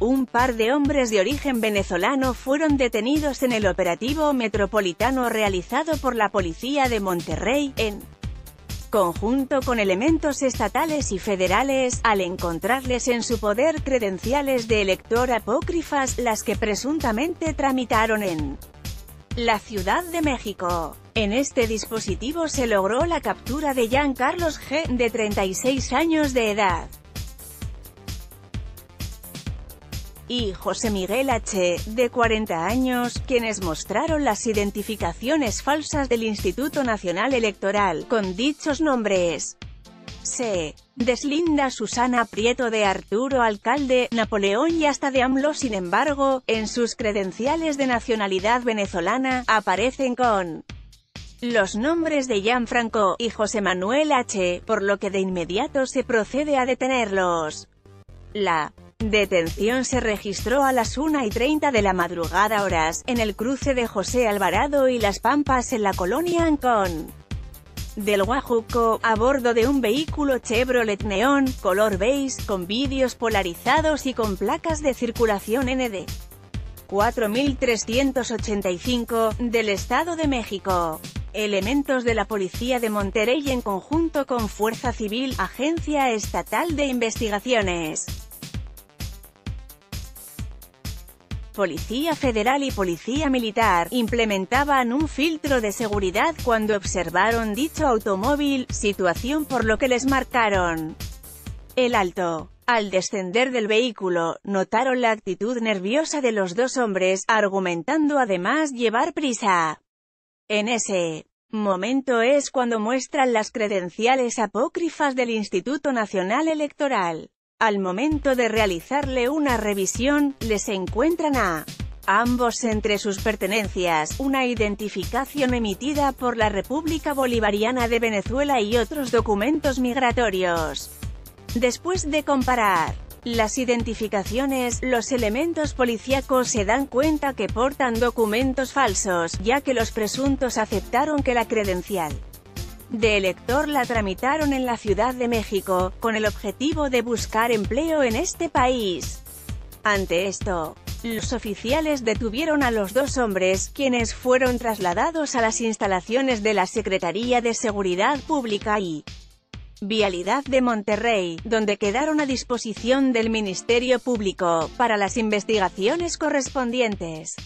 Un par de hombres de origen venezolano fueron detenidos en el operativo metropolitano realizado por la policía de Monterrey, en conjunto con elementos estatales y federales, al encontrarles en su poder credenciales de elector apócrifas, las que presuntamente tramitaron en la Ciudad de México. En este dispositivo se logró la captura de Jean Carlos G., de 36 años de edad. Y José Miguel H., de 40 años, quienes mostraron las identificaciones falsas del Instituto Nacional Electoral, con dichos nombres. Se deslinda Susana Prieto de Arturo Alcalde, Napoleón y hasta de AMLO sin embargo, en sus credenciales de nacionalidad venezolana, aparecen con los nombres de Franco y José Manuel H., por lo que de inmediato se procede a detenerlos. La detención se registró a las 1 y 30 de la madrugada horas, en el cruce de José Alvarado y Las Pampas en la colonia Ancón del Guajuco, a bordo de un vehículo Chevrolet Neón, color beige, con vídeos polarizados y con placas de circulación ND. 4385, del Estado de México. Elementos de la Policía de Monterrey en conjunto con Fuerza Civil, Agencia Estatal de Investigaciones. Policía Federal y Policía Militar, implementaban un filtro de seguridad cuando observaron dicho automóvil, situación por lo que les marcaron el alto. Al descender del vehículo, notaron la actitud nerviosa de los dos hombres, argumentando además llevar prisa. En ese momento es cuando muestran las credenciales apócrifas del Instituto Nacional Electoral. Al momento de realizarle una revisión, les encuentran a ambos entre sus pertenencias, una identificación emitida por la República Bolivariana de Venezuela y otros documentos migratorios. Después de comparar las identificaciones, los elementos policíacos se dan cuenta que portan documentos falsos, ya que los presuntos aceptaron que la credencial de elector la tramitaron en la Ciudad de México, con el objetivo de buscar empleo en este país. Ante esto, los oficiales detuvieron a los dos hombres, quienes fueron trasladados a las instalaciones de la Secretaría de Seguridad Pública y Vialidad de Monterrey, donde quedaron a disposición del Ministerio Público, para las investigaciones correspondientes.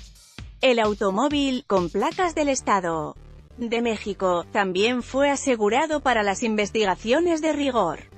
El automóvil, con placas del Estado, de México, también fue asegurado para las investigaciones de rigor.